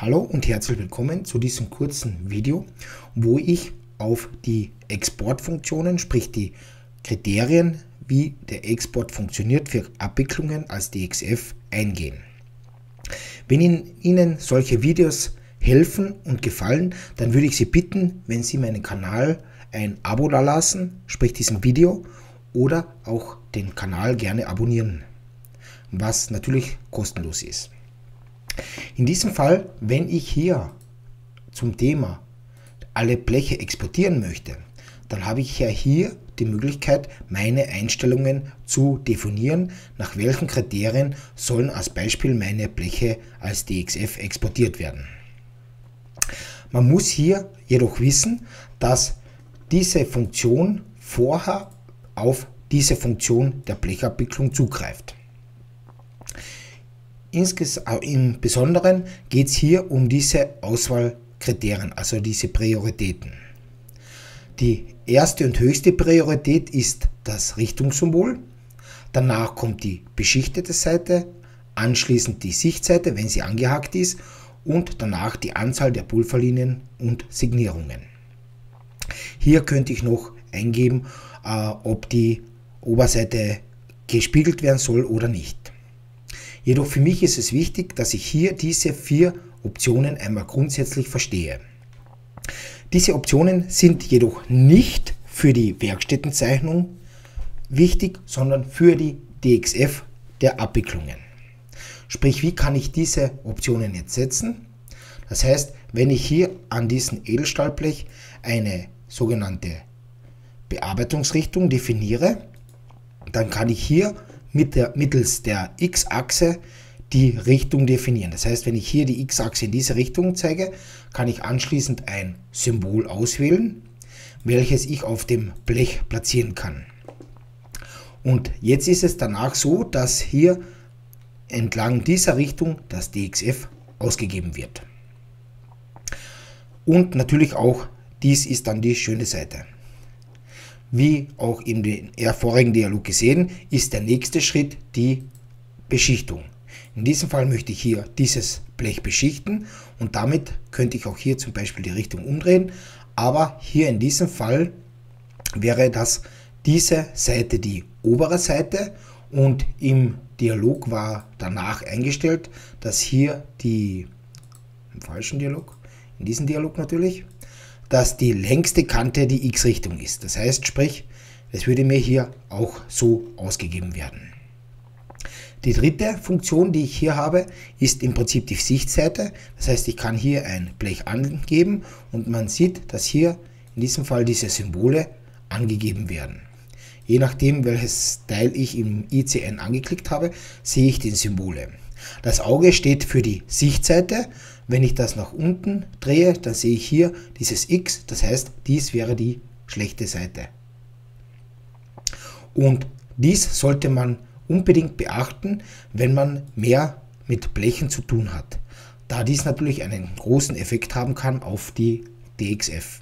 Hallo und herzlich willkommen zu diesem kurzen Video, wo ich auf die Exportfunktionen, sprich die Kriterien, wie der Export funktioniert für Abwicklungen als DXF eingehen. Wenn Ihnen solche Videos helfen und gefallen, dann würde ich Sie bitten, wenn Sie meinen Kanal ein Abo da lassen, sprich diesem Video, oder auch den Kanal gerne abonnieren, was natürlich kostenlos ist. In diesem Fall, wenn ich hier zum Thema alle Bleche exportieren möchte, dann habe ich ja hier die Möglichkeit, meine Einstellungen zu definieren, nach welchen Kriterien sollen als Beispiel meine Bleche als DXF exportiert werden. Man muss hier jedoch wissen, dass diese Funktion vorher auf diese Funktion der Blechabwicklung zugreift. Im Besonderen geht es hier um diese Auswahlkriterien, also diese Prioritäten. Die erste und höchste Priorität ist das Richtungssymbol. Danach kommt die beschichtete Seite, anschließend die Sichtseite, wenn sie angehakt ist, und danach die Anzahl der Pulverlinien und Signierungen. Hier könnte ich noch eingeben, äh, ob die Oberseite gespiegelt werden soll oder nicht. Jedoch für mich ist es wichtig, dass ich hier diese vier Optionen einmal grundsätzlich verstehe. Diese Optionen sind jedoch nicht für die Werkstättenzeichnung wichtig, sondern für die DXF der Abwicklungen. Sprich, wie kann ich diese Optionen jetzt setzen? Das heißt, wenn ich hier an diesem Edelstahlblech eine sogenannte Bearbeitungsrichtung definiere, dann kann ich hier mit der, mittels der x-Achse die Richtung definieren. Das heißt, wenn ich hier die x-Achse in diese Richtung zeige, kann ich anschließend ein Symbol auswählen, welches ich auf dem Blech platzieren kann. Und jetzt ist es danach so, dass hier entlang dieser Richtung das DXF ausgegeben wird. Und natürlich auch dies ist dann die schöne Seite. Wie auch dem vorigen Dialog gesehen, ist der nächste Schritt die Beschichtung. In diesem Fall möchte ich hier dieses Blech beschichten und damit könnte ich auch hier zum Beispiel die Richtung umdrehen. Aber hier in diesem Fall wäre das diese Seite die obere Seite und im Dialog war danach eingestellt, dass hier die, im falschen Dialog, in diesem Dialog natürlich, dass die längste Kante die x-Richtung ist. Das heißt, sprich, es würde mir hier auch so ausgegeben werden. Die dritte Funktion, die ich hier habe, ist im Prinzip die Sichtseite. Das heißt, ich kann hier ein Blech angeben und man sieht, dass hier in diesem Fall diese Symbole angegeben werden. Je nachdem, welches Teil ich im ICN angeklickt habe, sehe ich die Symbole. Das Auge steht für die Sichtseite. Wenn ich das nach unten drehe, dann sehe ich hier dieses X, das heißt, dies wäre die schlechte Seite. Und dies sollte man unbedingt beachten, wenn man mehr mit Blechen zu tun hat, da dies natürlich einen großen Effekt haben kann auf die DXF.